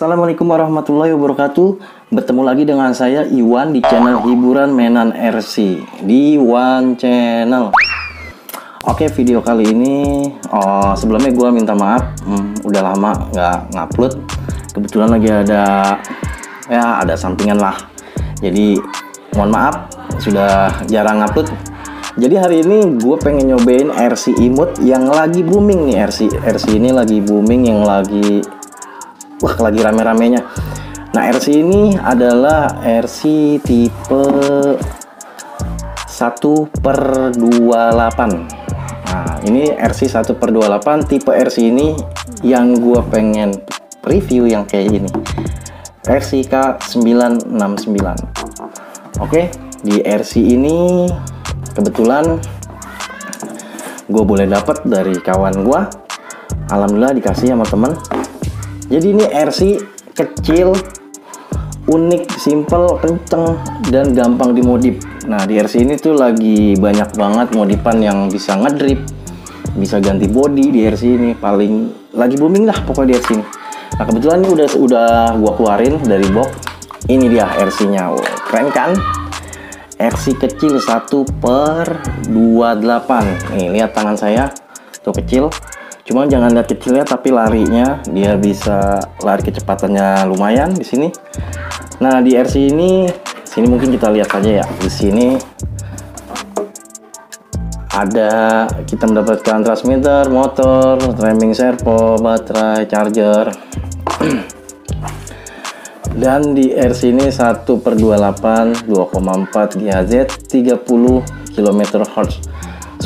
Assalamualaikum warahmatullahi wabarakatuh. Bertemu lagi dengan saya Iwan di channel hiburan Menan RC Di One Channel. Oke video kali ini oh, Sebelumnya gue minta maaf hmm, Udah lama nggak ngupload. Kebetulan lagi ada Ya ada sampingan lah. Jadi mohon maaf Sudah jarang ngupload. Jadi hari ini gue pengen nyobain RC Imut yang lagi booming nih. RC RC ini lagi booming yang lagi wah lagi rame-ramenya. Nah RC ini adalah RC tipe 1 per 28 nah ini RC 1 per 28 tipe RC ini yang gue pengen review yang kayak ini RCK 969 oke di RC ini kebetulan gue boleh dapat dari kawan gue alhamdulillah dikasih sama temen jadi ini RC kecil unik simple kenceng dan gampang dimodif. Nah di RC ini tuh lagi banyak banget modifan yang bisa ngedrip bisa ganti body di RC ini. Paling lagi booming lah pokoknya di RC ini. Nah kebetulan ini udah udah gua keluarin dari box. Ini dia RC nya wow, keren kan? RC kecil 1 per 28 nih lihat tangan saya. Tuh kecil cuma jangan lihat kecilnya tapi larinya dia bisa lari kecepatannya lumayan di sini. Nah di RC ini sini mungkin kita lihat saja ya. Di sini ada kita mendapatkan transmitter, motor, timing servo, baterai, charger. Dan di RC ini 1 per 28 2,4 GHz 30 km Hz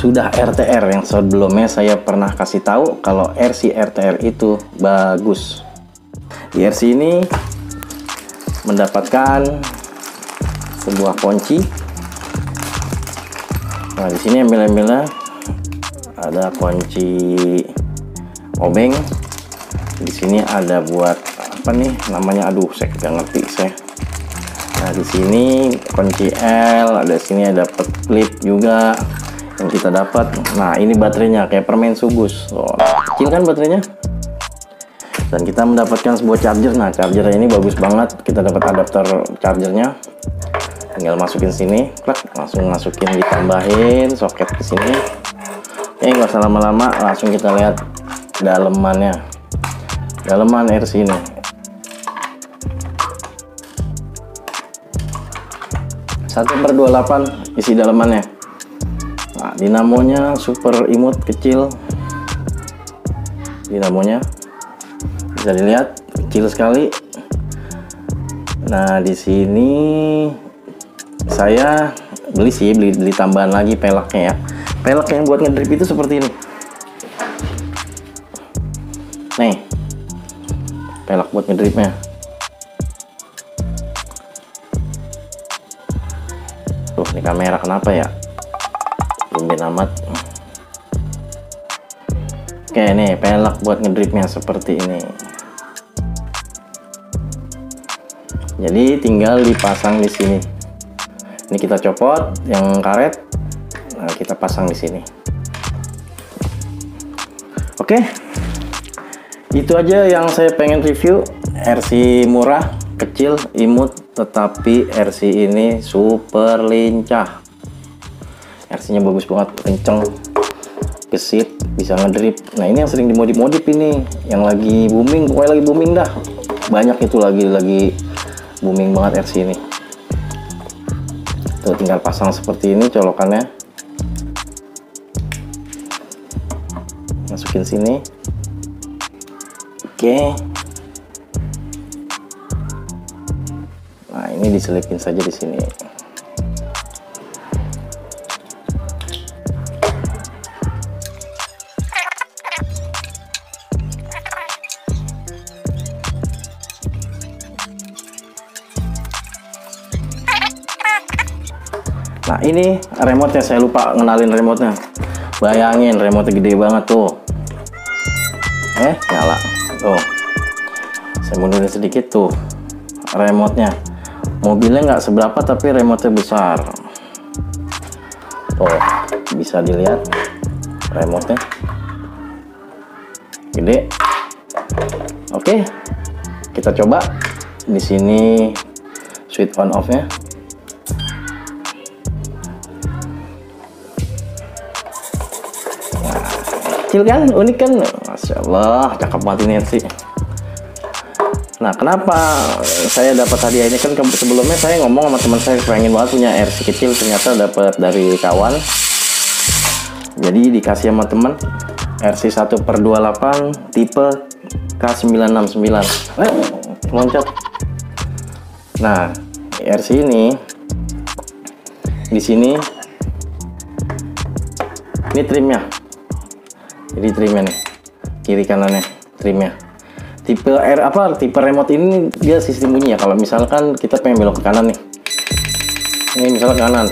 sudah RTR yang sebelumnya saya pernah kasih tahu kalau RC RTR itu bagus. Di RC ini mendapatkan sebuah kunci. Nah di sini embel-embelnya ada kunci obeng. Di sini ada buat apa nih? Namanya aduh saya tidak ngerti saya. Nah di sini kunci L ada sini ada flip juga yang kita dapat. Nah ini baterainya kayak permen sugus oh, kecil kan baterainya? Dan kita mendapatkan sebuah charger. Nah charger ini bagus banget. Kita dapat adapter chargernya. Tinggal masukin sini klik langsung masukin ditambahin soket ke sini. Oke nggak usah lama-lama langsung kita lihat dalemannya. Daleman RC ini. 1 per 28 isi dalamannya nah dinamonya super imut kecil. Dinamonya. Bisa dilihat kecil sekali. Nah di sini saya beli sih beli, beli tambahan lagi peleknya ya. Pelek yang buat ngedrip itu seperti ini. Nih. Pelek buat ngedripnya. Tuh ini kamera kenapa ya tumben amat. Oke ini pelek buat ngedripnya seperti ini. Jadi tinggal dipasang di sini. Ini kita copot yang karet nah kita pasang di sini. Oke. Itu aja yang saya pengen review. RC murah kecil imut tetapi RC ini super lincah RC nya bagus banget kenceng gesit bisa ngedrip. Nah ini yang sering dimodif-modif ini yang lagi booming pokoknya lagi booming dah. Banyak itu lagi lagi booming banget RC ini. Tuh tinggal pasang seperti ini colokannya. Masukin sini. Oke. Okay. ini diselipin saja di sini Nah ini remote nya saya lupa ngenalin remote nya Bayangin remote gede banget tuh. Eh nyala. Tuh. Saya mundurin sedikit tuh remote nya mobilnya nggak seberapa tapi remote besar. Tuh bisa dilihat remote nya gede. Oke kita coba di sini switch on off nya kecil kan unik kan masya Allah cakep banget ini sih Nah, kenapa saya dapat hadiah ini kan sebelumnya saya ngomong sama teman saya pengen banget punya RC kecil ternyata dapat dari kawan. Jadi dikasih sama teman RC 1 per 28 tipe K969. Eh, loncat. Nah, RC ini di sini ini trimnya. Jadi trimnya nih, kiri kanannya trimnya. Tipe R apa tipe remote ini dia sistem bunyi ya. Kalau misalkan kita pengen belok ke kanan nih. Ini misalnya kanan.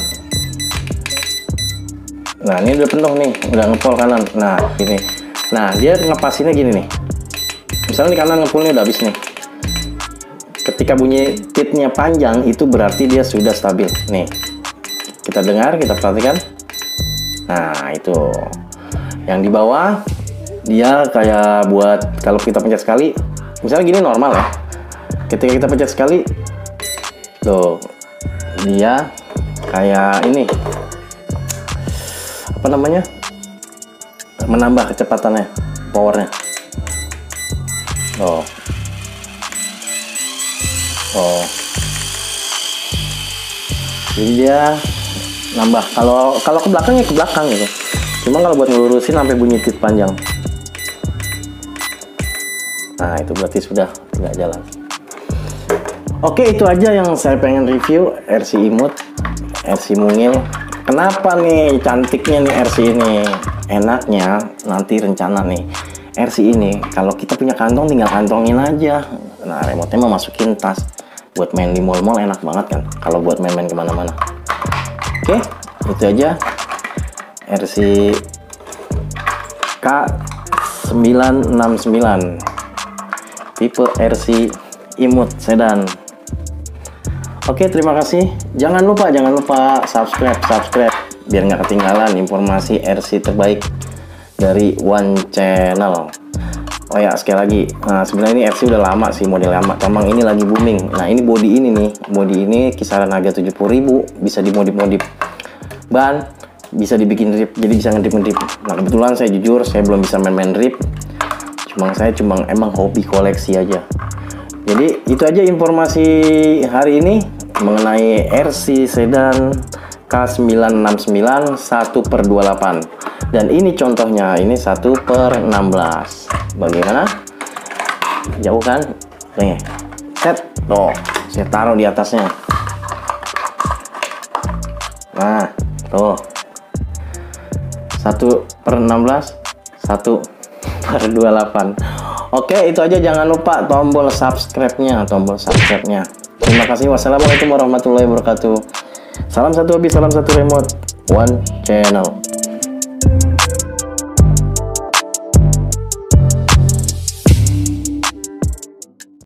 Nah ini udah penuh nih. Udah ngepol kanan. Nah ini. Nah dia ngepasinnya gini nih. Misalnya di kanan ngepolnya udah habis nih. Ketika bunyi titnya panjang itu berarti dia sudah stabil. Nih. Kita dengar kita perhatikan. Nah itu yang di bawah dia kayak buat kalau kita pencet sekali misalnya gini normal ya. Ketika kita pencet sekali tuh dia kayak ini. Apa namanya? Menambah kecepatannya powernya. Oh oh jadi dia nambah. Kalau kalau ke belakang ya ke belakang gitu cuma kalau buat ngelurusin sampai bunyi tit panjang. Nah itu berarti sudah tidak jalan. Oke itu aja yang saya pengen review RC imut RC mungil. Kenapa nih cantiknya nih RC ini? Enaknya nanti rencana nih. RC ini kalau kita punya kantong tinggal kantongin aja. Nah remote-nya mau masukin tas. Buat main di mall-mall enak banget kan kalau buat main-main ke mana-mana. Oke itu aja RC K969 tipe RC Imut Sedan. Oke, terima kasih. Jangan lupa, jangan lupa subscribe, subscribe biar nggak ketinggalan informasi RC terbaik dari One Channel. Oh ya, sekali lagi, nah sebenarnya ini RC udah lama sih, model lama. Memang ini lagi booming. Nah, ini body ini nih, body ini kisaran harga 70.000, bisa dimodif-modif ban, bisa dibikin drip, jadi bisa ngedrip-ngedrip. Nah, kebetulan saya jujur, saya belum bisa main-main drip cuma saya cuma emang hobi koleksi aja. Jadi itu aja informasi hari ini mengenai RC sedan K969 1 per 28 dan ini contohnya ini 1 per 16 bagaimana? Jauh kan? Nih set. Tuh saya taruh di atasnya. Nah tuh 1 per 16 1 per 28 oke itu aja. Jangan lupa tombol subscribe-nya tombol subscribe-nya. Terima kasih. Wassalamualaikum warahmatullahi wabarakatuh. Salam satu hobi salam satu remote. One channel